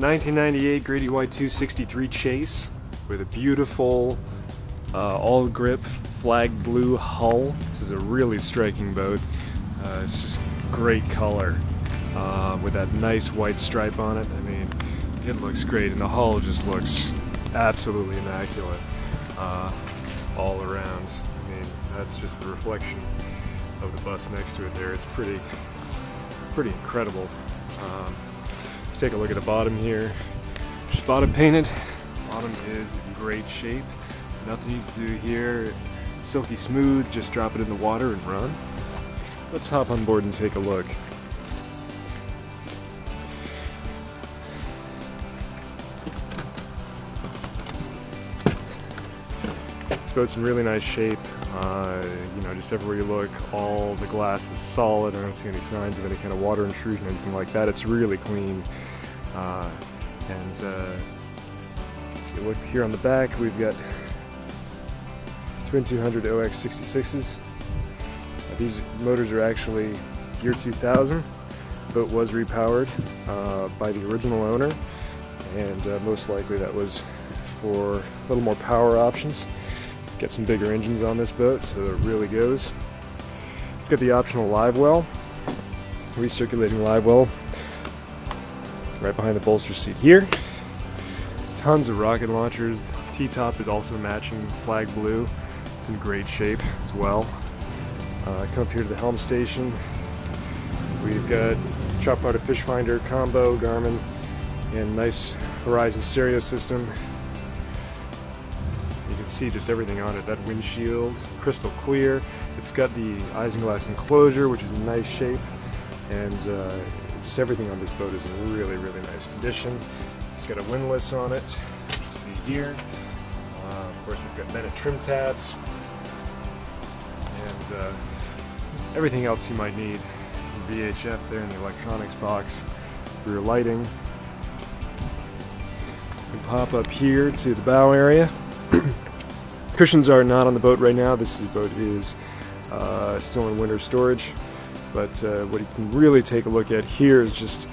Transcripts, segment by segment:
1998 Grady White 263 Chase with a beautiful uh, Awlgrip flag blue hull. This is a really striking boat. Uh, it's just great color uh, with that nice white stripe on it. I mean, it looks great, and the hull just looks absolutely immaculate uh, all around. I mean, that's just the reflection of the bus next to it there. It's pretty, pretty incredible. Um, take a look at the bottom here. Just bottom painted. Bottom is in great shape. Nothing you to do here. Silky smooth, just drop it in the water and run. Let's hop on board and take a look. This boat's in really nice shape. Uh, you know, just everywhere you look, all the glass is solid. I don't see any signs of any kind of water intrusion or anything like that. It's really clean. Uh, and uh, you look here on the back, we've got twin 200 OX66s. Uh, these motors are actually year 2000. The boat was repowered uh, by the original owner, and uh, most likely that was for a little more power options. Get some bigger engines on this boat, so it really goes. It's got the optional live well, recirculating live well, right behind the bolster seat here. Tons of rocket launchers. T-top is also matching flag blue. It's in great shape as well. Uh, come up here to the helm station. We've got Chop Fish Finder combo, Garmin, and nice Horizon stereo system. See just everything on it. That windshield, crystal clear. It's got the isinglass enclosure, which is in nice shape, and uh, just everything on this boat is in really, really nice condition. It's got a windlass on it, you see here. Uh, of course, we've got Bennett trim tabs, and uh, everything else you might need. VHF there in the electronics box your lighting. We pop up here to the bow area. Cushions are not on the boat right now. This is, boat is uh, still in winter storage. But uh, what you can really take a look at here is just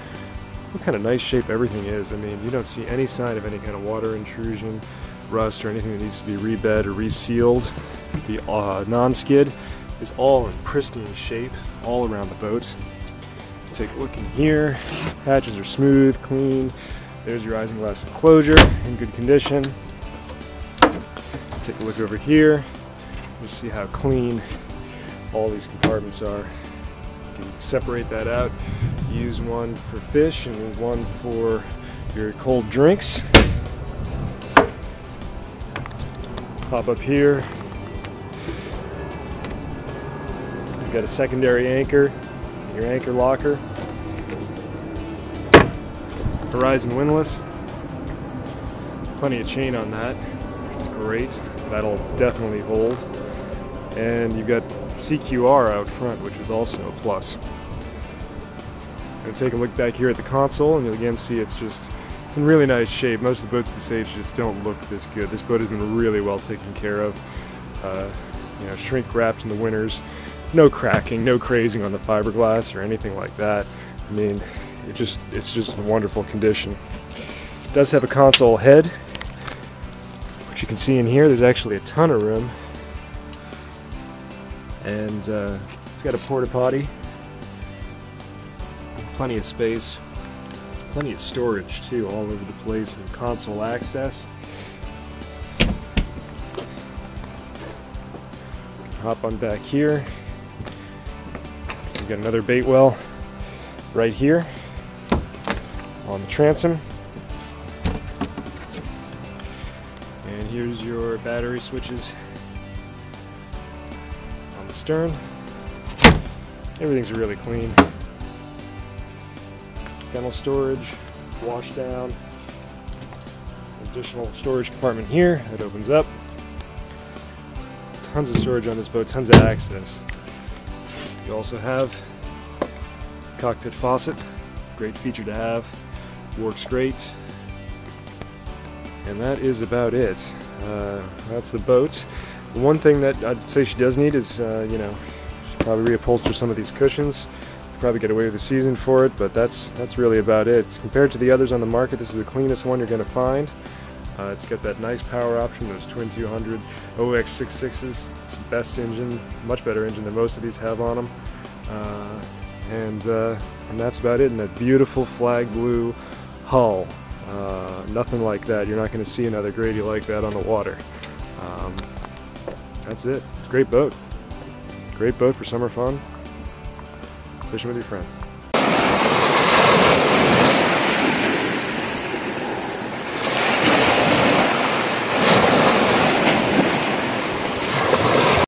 what kind of nice shape everything is. I mean, you don't see any sign of any kind of water intrusion, rust, or anything that needs to be rebed or resealed. The uh, non-skid is all in pristine shape all around the boat. Take a look in here. Hatches are smooth, clean. There's your isinglass enclosure in good condition. Take a look over here. Just see how clean all these compartments are. You can separate that out. Use one for fish and one for your cold drinks. Pop up here. You've got a secondary anchor, your anchor locker. Horizon windlass. Plenty of chain on that, which is great. That'll definitely hold. And you've got CQR out front, which is also a plus. Gonna take a look back here at the console, and you'll again see it's just it's in really nice shape. Most of the boats this age just don't look this good. This boat has been really well taken care of. Uh, you know, shrink wrapped in the winters. No cracking, no crazing on the fiberglass or anything like that. I mean, it just it's just in wonderful condition. It does have a console head, you can see in here. There's actually a ton of room, and uh, it's got a porta potty, plenty of space, plenty of storage too, all over the place, and console access. Hop on back here. We've got another bait well right here on the transom. Here's your battery switches on the stern. Everything's really clean. Gunnel storage, wash down. Additional storage compartment here that opens up. Tons of storage on this boat, tons of access. You also have cockpit faucet, great feature to have works great. And that is about it. Uh, that's the boat. The one thing that I'd say she does need is, uh, you know, probably reupholster some of these cushions. probably get away with the season for it, but that's that's really about it. Compared to the others on the market, this is the cleanest one you're going to find. Uh, it's got that nice power option, those twin 200 OX66s. It's the best engine, much better engine than most of these have on them. Uh, and, uh, and that's about it. And that beautiful flag blue hull. Nothing like that. You're not going to see another Grady like that on the water. Um, that's it. Great boat. Great boat for summer fun. Fishing with your friends.